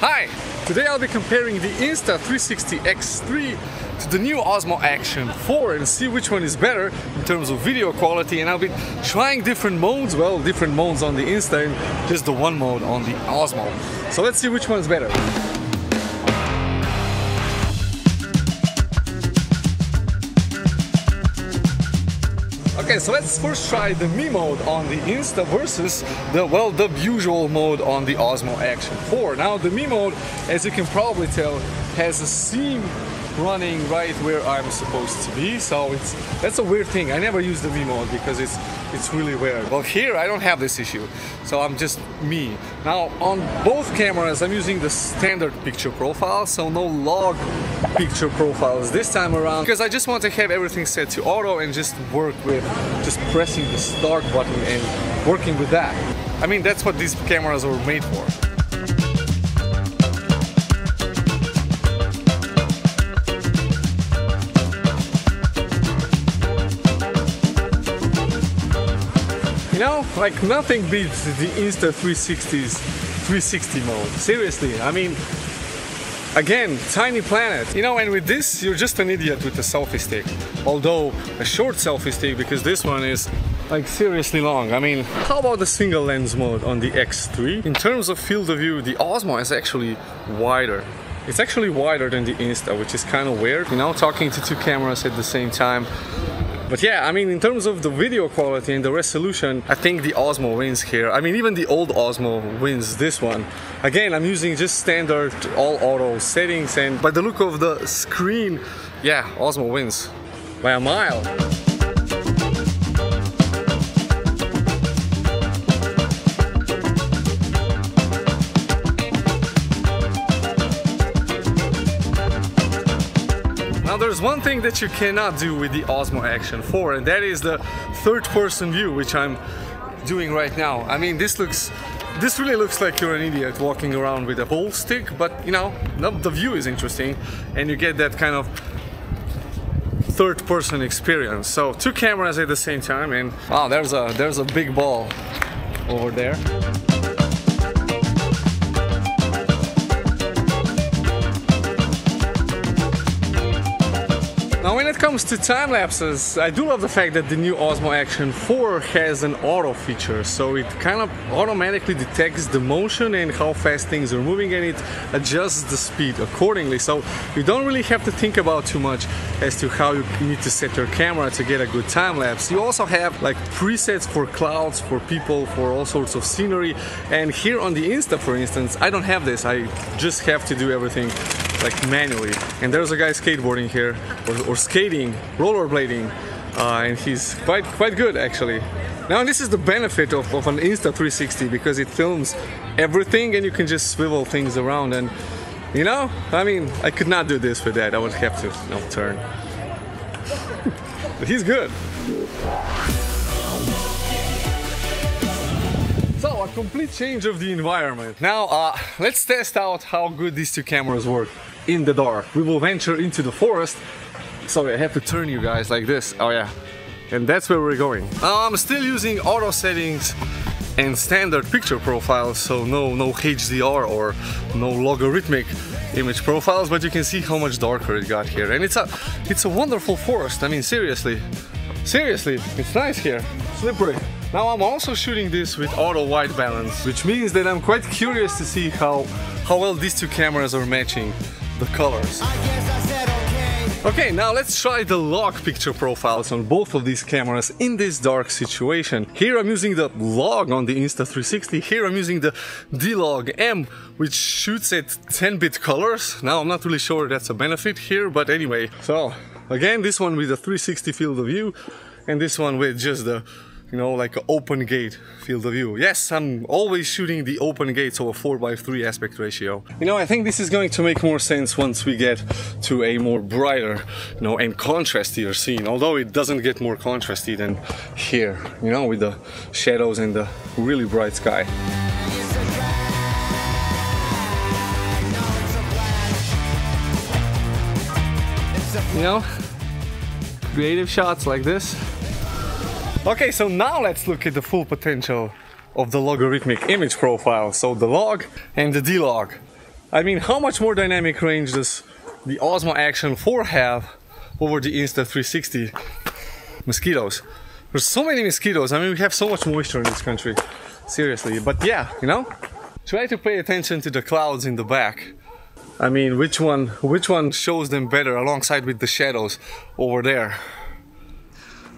Hi! Today I'll be comparing the Insta360 X3 to the new Osmo Action 4 and see which one is better in terms of video quality and I'll be trying different modes, well different modes on the Insta and just the one mode on the Osmo. So let's see which one's better. Okay, so let's first try the Me mode on the Insta versus the, well, the usual mode on the Osmo Action 4. Now, the Me mode, as you can probably tell, has a seam running right where I'm supposed to be. So it's that's a weird thing. I never use the Me mode because it's it's really weird. Well here I don't have this issue. So I'm just me. Now on both cameras I'm using the standard picture profile, so no log picture profiles this time around because I just want to have everything set to auto and just work with just pressing the start button and working with that. I mean that's what these cameras were made for. Like nothing beats the Insta360's 360 mode. Seriously, I mean, again, tiny planet. You know, and with this, you're just an idiot with a selfie stick. Although, a short selfie stick, because this one is like seriously long. I mean, how about the single lens mode on the X3? In terms of field of view, the Osmo is actually wider. It's actually wider than the Insta, which is kind of weird. You know, talking to two cameras at the same time. But yeah, I mean, in terms of the video quality and the resolution, I think the Osmo wins here. I mean, even the old Osmo wins this one. Again, I'm using just standard all auto settings and by the look of the screen, yeah, Osmo wins by a mile. There's one thing that you cannot do with the Osmo Action 4 and that is the third person view which I'm doing right now. I mean this looks this really looks like you're an idiot walking around with a pole stick but you know the view is interesting and you get that kind of third person experience. So two cameras at the same time and wow there's a there's a big ball over there. Comes to time lapses, I do love the fact that the new Osmo Action 4 has an auto feature, so it kind of automatically detects the motion and how fast things are moving and it adjusts the speed accordingly. So you don't really have to think about too much as to how you need to set your camera to get a good time lapse. You also have like presets for clouds, for people, for all sorts of scenery. And here on the Insta, for instance, I don't have this. I just have to do everything like manually. And there's a guy skateboarding here, or, or skating, rollerblading, uh, and he's quite quite good actually. Now this is the benefit of, of an Insta360 because it films everything and you can just swivel things around and you know, I mean, I could not do this with that. I would have to you know, turn. but he's good. A complete change of the environment. Now, uh, let's test out how good these two cameras work in the dark. We will venture into the forest. Sorry, I have to turn you guys like this. Oh yeah. And that's where we're going. Uh, I'm still using auto settings and standard picture profiles, so no, no HDR or no logarithmic image profiles, but you can see how much darker it got here. And it's a, it's a wonderful forest. I mean, seriously, seriously, it's nice here. Slippery. Now I'm also shooting this with auto white balance, which means that I'm quite curious to see how, how well these two cameras are matching the colors. Okay, now let's try the log picture profiles on both of these cameras in this dark situation. Here I'm using the log on the Insta360, here I'm using the D-Log M, which shoots at 10-bit colors. Now I'm not really sure that's a benefit here, but anyway. So, again, this one with the 360 field of view, and this one with just the you know, like an open gate field of view. Yes, I'm always shooting the open gate, so a 4x3 aspect ratio. You know, I think this is going to make more sense once we get to a more brighter, you know, and contrastier scene, although it doesn't get more contrasty than here, you know, with the shadows and the really bright sky. You know, creative shots like this Okay, so now let's look at the full potential of the logarithmic image profile. So the log and the D-log. I mean, how much more dynamic range does the Osmo Action 4 have over the Insta360 mosquitoes? There's so many mosquitoes. I mean, we have so much moisture in this country. Seriously. But yeah, you know, try to pay attention to the clouds in the back. I mean, which one, which one shows them better alongside with the shadows over there?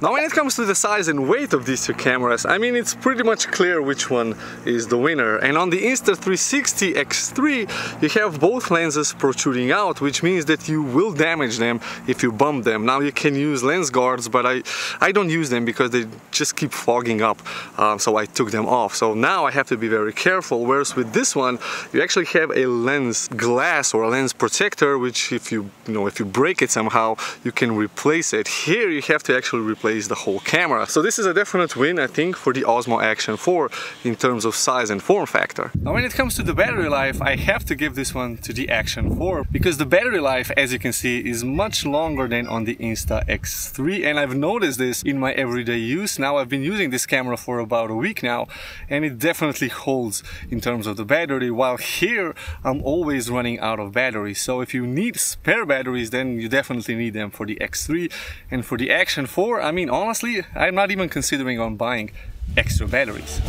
Now when it comes to the size and weight of these two cameras, I mean it's pretty much clear which one is the winner. And on the Insta360 X3 you have both lenses protruding out, which means that you will damage them if you bump them. Now you can use lens guards, but I, I don't use them because they just keep fogging up, um, so I took them off. So now I have to be very careful, whereas with this one you actually have a lens glass or a lens protector, which if you, you know, if you break it somehow, you can replace it. Here you have to actually replace replace the whole camera. So this is a definite win, I think, for the Osmo Action 4 in terms of size and form factor. Now when it comes to the battery life, I have to give this one to the Action 4 because the battery life, as you can see, is much longer than on the Insta X3 and I've noticed this in my everyday use. Now I've been using this camera for about a week now and it definitely holds in terms of the battery while here I'm always running out of battery. So if you need spare batteries then you definitely need them for the X3 and for the Action 4 I mean mean, honestly, I'm not even considering on buying extra batteries.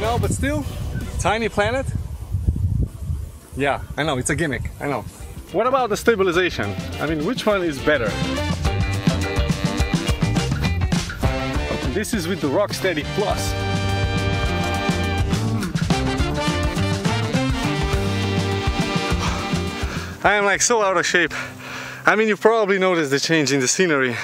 No, but still, tiny planet. Yeah, I know, it's a gimmick, I know. What about the stabilization? I mean, which one is better? This is with the Rocksteady Plus. I am like so out of shape. I mean, you probably noticed the change in the scenery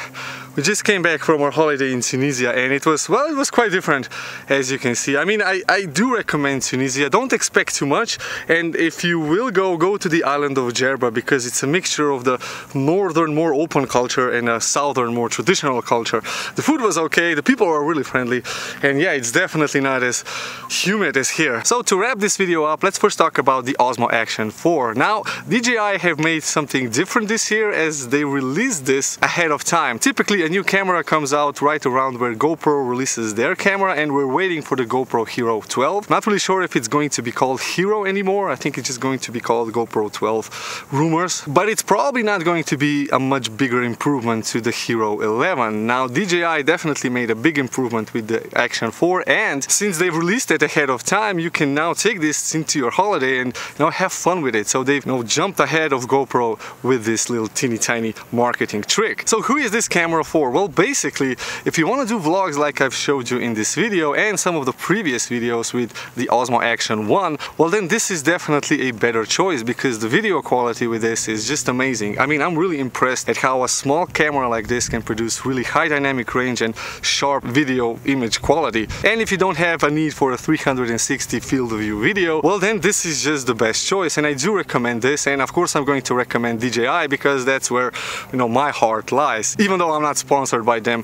we just came back from our holiday in Tunisia and it was, well, it was quite different as you can see. I mean, I, I do recommend Tunisia. Don't expect too much and if you will go, go to the island of Jerba because it's a mixture of the northern, more open culture and a southern, more traditional culture. The food was okay, the people were really friendly and yeah, it's definitely not as humid as here. So to wrap this video up, let's first talk about the Osmo Action 4. Now, DJI have made something different this year as they released this ahead of time. Typically a new camera comes out right around where GoPro releases their camera and we're waiting for the GoPro Hero 12. Not really sure if it's going to be called Hero anymore. I think it's just going to be called GoPro 12 Rumors. But it's probably not going to be a much bigger improvement to the Hero 11. Now DJI definitely made a big improvement with the Action 4 and since they've released it ahead of time you can now take this into your holiday and you know have fun with it. So they've you know, jumped ahead of GoPro with this little teeny tiny marketing trick. So who is this camera for? Well, basically, if you want to do vlogs like I've showed you in this video and some of the previous videos with the Osmo Action 1, well then this is definitely a better choice because the video quality with this is just amazing. I mean, I'm really impressed at how a small camera like this can produce really high dynamic range and sharp video image quality. And if you don't have a need for a 360 field of view video, well then this is just the best choice and I do recommend this and of course I'm going to recommend DJI because that's where, you know, my heart lies. Even though I'm not sponsored by them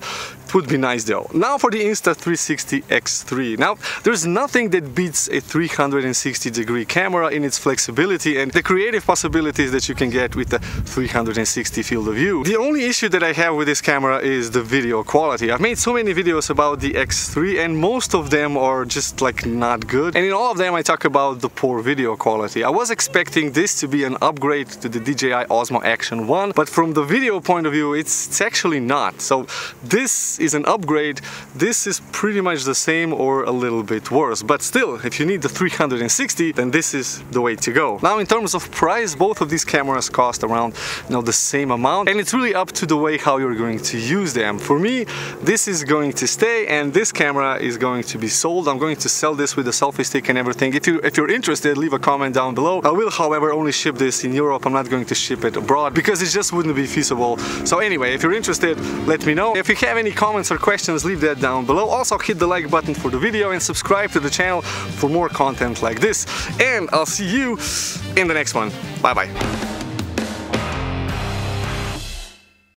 it would be nice though. Now for the Insta360 X3. Now there's nothing that beats a 360 degree camera in its flexibility and the creative possibilities that you can get with the 360 field of view. The only issue that I have with this camera is the video quality. I've made so many videos about the X3 and most of them are just like not good. And in all of them I talk about the poor video quality. I was expecting this to be an upgrade to the DJI Osmo Action 1 but from the video point of view it's, it's actually not. So is an upgrade, this is pretty much the same or a little bit worse. But still, if you need the 360, then this is the way to go. Now in terms of price, both of these cameras cost around you know, the same amount and it's really up to the way how you're going to use them. For me, this is going to stay and this camera is going to be sold. I'm going to sell this with a selfie stick and everything. If, you, if you're interested, leave a comment down below. I will, however, only ship this in Europe. I'm not going to ship it abroad because it just wouldn't be feasible. So anyway, if you're interested, let me know. If you have any comments comments or questions, leave that down below. Also hit the like button for the video and subscribe to the channel for more content like this. And I'll see you in the next one. Bye bye.